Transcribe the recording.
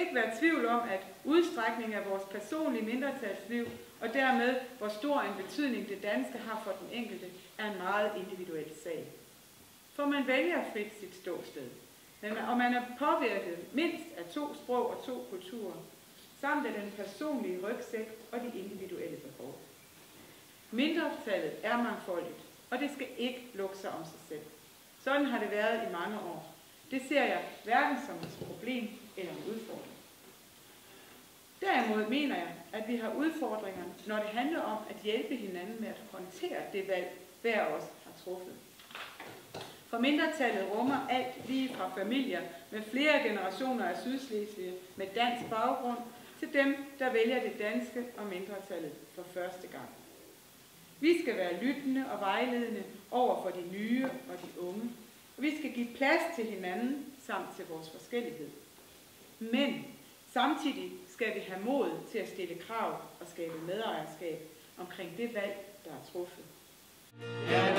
ikke være tvivl om, at udstrækning af vores personlige mindretalsliv, og dermed hvor stor en betydning det danske har for den enkelte, er en meget individuel sag. For man vælger frit sit ståsted, og man er påvirket mindst af to sprog og to kulturer, samt af den personlige rygsæk og de individuelle behov. Mindretallet er mangfoldigt, og det skal ikke lukke sig om sig selv. Sådan har det været i mange år. Det ser jeg hverken som et problem eller en. Derimod mener jeg, at vi har udfordringer, når det handler om at hjælpe hinanden med at håndtere det valg, hver os har truffet. For mindretallet rummer alt lige fra familier med flere generationer af Sydslesvige med dansk baggrund til dem, der vælger det danske og mindretallet for første gang. Vi skal være lyttende og vejledende over for de nye og de unge, og vi skal give plads til hinanden samt til vores forskellighed. Men samtidig skal vi have mod til at stille krav og skabe medejerskab omkring det valg, der er truffet. Jeg